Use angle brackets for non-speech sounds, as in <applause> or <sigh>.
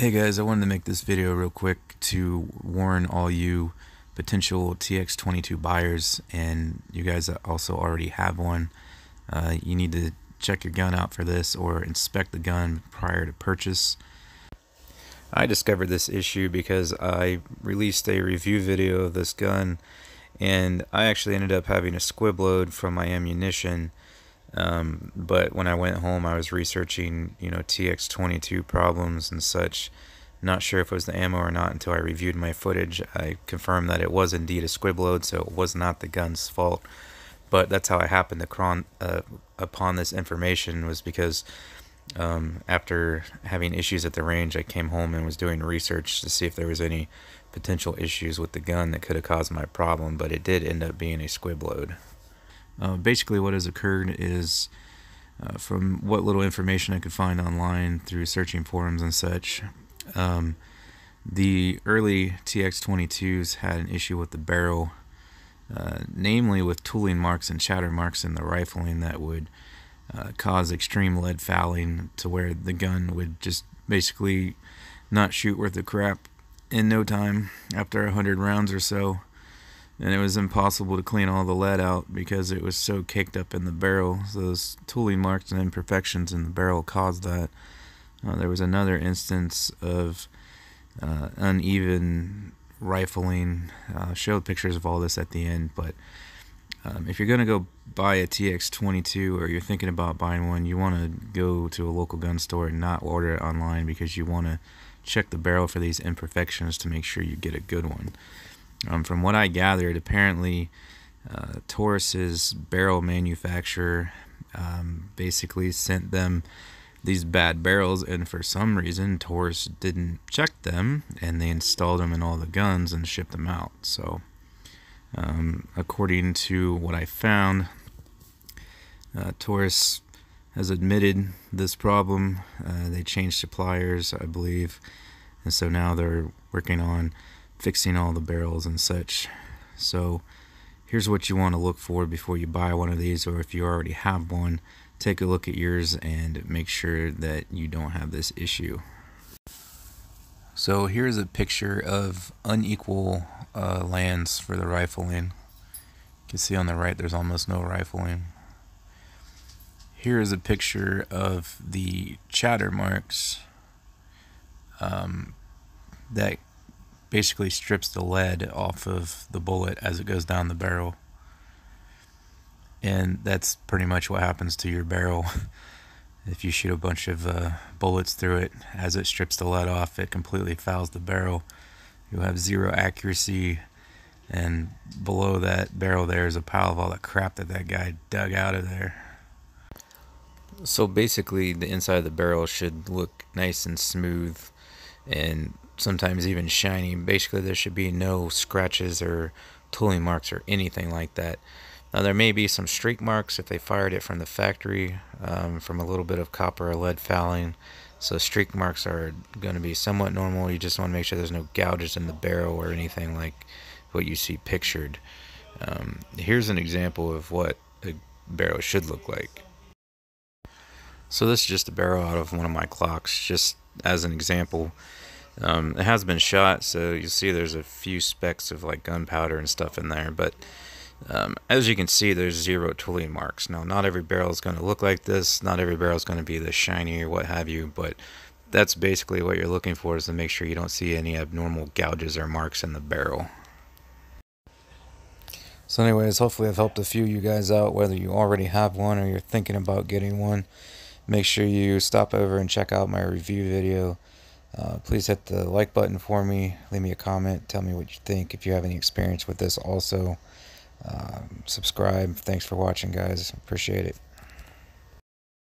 Hey guys, I wanted to make this video real quick to warn all you potential TX22 buyers and you guys that also already have one. Uh, you need to check your gun out for this or inspect the gun prior to purchase. I discovered this issue because I released a review video of this gun and I actually ended up having a squib load from my ammunition um, but when I went home, I was researching, you know, TX22 problems and such. Not sure if it was the ammo or not until I reviewed my footage. I confirmed that it was indeed a squib load, so it was not the gun's fault. But that's how I happened to cron uh, upon this information was because um, after having issues at the range, I came home and was doing research to see if there was any potential issues with the gun that could have caused my problem. But it did end up being a squib load. Uh, basically, what has occurred is, uh, from what little information I could find online through searching forums and such, um, the early TX22s had an issue with the barrel, uh, namely with tooling marks and chatter marks in the rifling that would uh, cause extreme lead fouling to where the gun would just basically not shoot worth a crap in no time after a hundred rounds or so and it was impossible to clean all the lead out because it was so caked up in the barrel. So those tooling marks and imperfections in the barrel caused that. Uh, there was another instance of uh, uneven rifling. Uh, showed pictures of all this at the end, but um, if you're going to go buy a TX22 or you're thinking about buying one, you want to go to a local gun store and not order it online because you want to check the barrel for these imperfections to make sure you get a good one. Um, from what I gathered, apparently uh, Taurus's barrel manufacturer um, basically sent them these bad barrels, and for some reason, Taurus didn't check them, and they installed them in all the guns and shipped them out. So, um, according to what I found, uh, Taurus has admitted this problem. Uh, they changed suppliers, I believe, and so now they're working on fixing all the barrels and such. So here's what you want to look for before you buy one of these or if you already have one take a look at yours and make sure that you don't have this issue. So here's a picture of unequal uh, lands for the rifling. You can see on the right there's almost no rifling. Here is a picture of the chatter marks um, that basically strips the lead off of the bullet as it goes down the barrel. And that's pretty much what happens to your barrel. <laughs> if you shoot a bunch of uh, bullets through it, as it strips the lead off, it completely fouls the barrel. You'll have zero accuracy, and below that barrel there is a pile of all the crap that that guy dug out of there. So basically, the inside of the barrel should look nice and smooth and sometimes even shiny. Basically, there should be no scratches or tooling marks or anything like that. Now, there may be some streak marks if they fired it from the factory um, from a little bit of copper or lead fouling. So, streak marks are going to be somewhat normal. You just want to make sure there's no gouges in the barrel or anything like what you see pictured. Um, here's an example of what a barrel should look like. So, this is just a barrel out of one of my Glocks, just as an example. Um, it has been shot, so you see there's a few specks of like gunpowder and stuff in there, but um, as you can see, there's zero tooling marks. Now, not every barrel is going to look like this. Not every barrel is going to be this shiny or what have you, but that's basically what you're looking for is to make sure you don't see any abnormal gouges or marks in the barrel. So anyways, hopefully I've helped a few of you guys out, whether you already have one or you're thinking about getting one. Make sure you stop over and check out my review video. Uh, please hit the like button for me. Leave me a comment. Tell me what you think. If you have any experience with this, also um, subscribe. Thanks for watching, guys. Appreciate it.